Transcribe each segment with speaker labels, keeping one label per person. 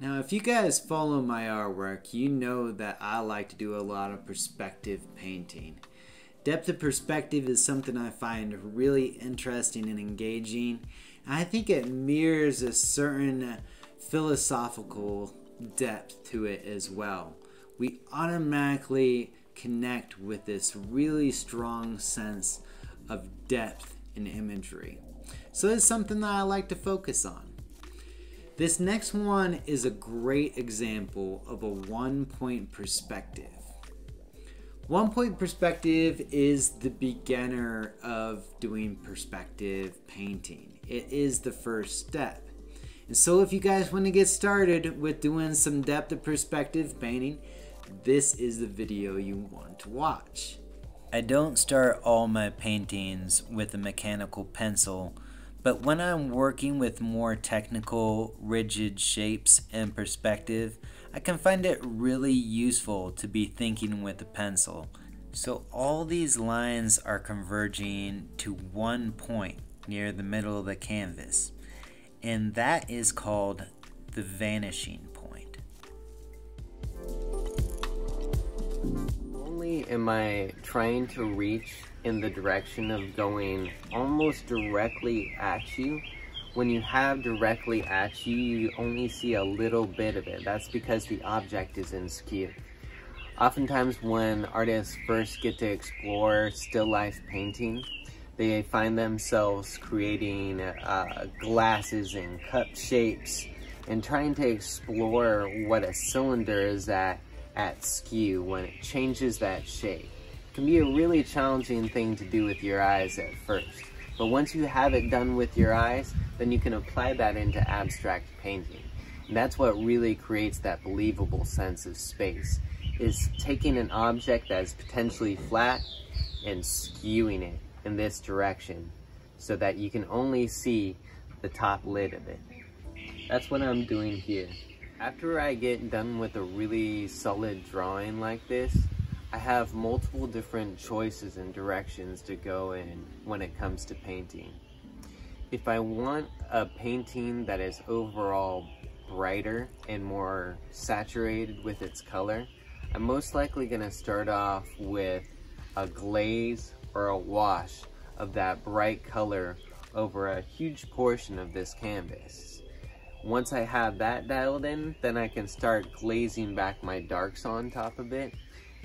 Speaker 1: Now, if you guys follow my artwork, you know that I like to do a lot of perspective painting. Depth of perspective is something I find really interesting and engaging. I think it mirrors a certain philosophical depth to it as well. We automatically connect with this really strong sense of depth in imagery. So it's something that I like to focus on. This next one is a great example of a one point perspective. One point perspective is the beginner of doing perspective painting. It is the first step. And so if you guys want to get started with doing some depth of perspective painting, this is the video you want to watch. I don't start all my paintings with a mechanical pencil but when I'm working with more technical, rigid shapes and perspective, I can find it really useful to be thinking with a pencil. So all these lines are converging to one point near the middle of the canvas. And that is called the vanishing
Speaker 2: am I trying to reach in the direction of going almost directly at you. When you have directly at you, you only see a little bit of it. That's because the object is in skew. Oftentimes when artists first get to explore still life painting, they find themselves creating uh, glasses and cup shapes and trying to explore what a cylinder is at at skew when it changes that shape can be a really challenging thing to do with your eyes at first. But once you have it done with your eyes, then you can apply that into abstract painting. And that's what really creates that believable sense of space, is taking an object that's potentially flat and skewing it in this direction so that you can only see the top lid of it. That's what I'm doing here. After I get done with a really solid drawing like this, I have multiple different choices and directions to go in when it comes to painting. If I want a painting that is overall brighter and more saturated with its color, I'm most likely going to start off with a glaze or a wash of that bright color over a huge portion of this canvas. Once I have that dialed in, then I can start glazing back my darks on top of it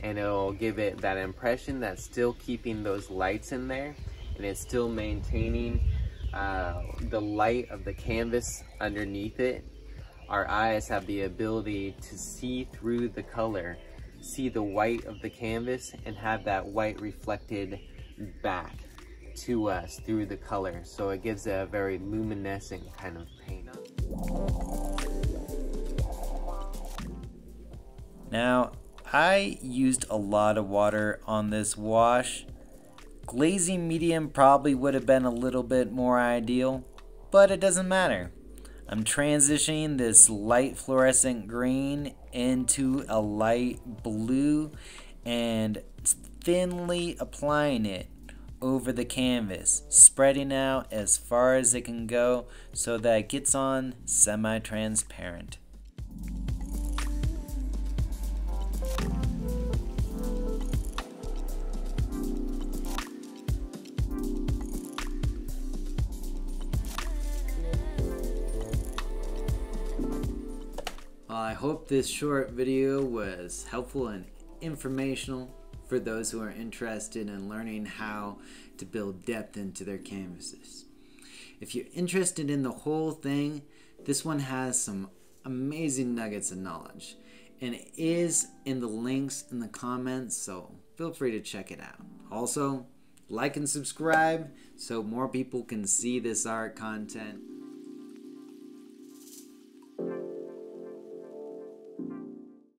Speaker 2: and it'll give it that impression that's still keeping those lights in there and it's still maintaining uh, the light of the canvas underneath it. Our eyes have the ability to see through the color, see the white of the canvas and have that white reflected back to us through the color. So it gives a very luminescent kind of paint.
Speaker 1: Now, I used a lot of water on this wash. Glazing medium probably would have been a little bit more ideal, but it doesn't matter. I'm transitioning this light fluorescent green into a light blue and thinly applying it over the canvas, spreading out as far as it can go so that it gets on semi-transparent. I hope this short video was helpful and informational for those who are interested in learning how to build depth into their canvases. If you're interested in the whole thing, this one has some amazing nuggets of knowledge and it is in the links in the comments, so feel free to check it out. Also, like and subscribe so more people can see this art content.